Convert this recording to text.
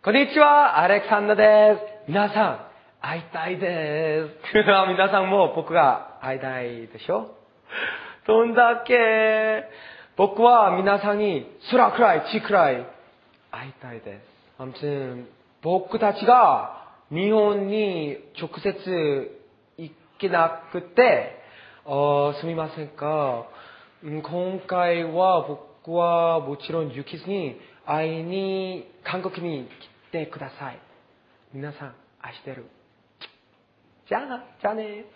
こんにちは、アレクサンダーです。皆さん、会いたいです。皆さんも僕が会いたいでしょ？どんだけ、僕は皆さんに空くらい、地くらい会いたいです。アム튼僕たちが日本に直接行けなくて、어すみませんが、うん今回はこはもちろんユキスに会いに韓国に来てください。皆さん愛してる。じゃあ、じゃあね。